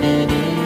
Música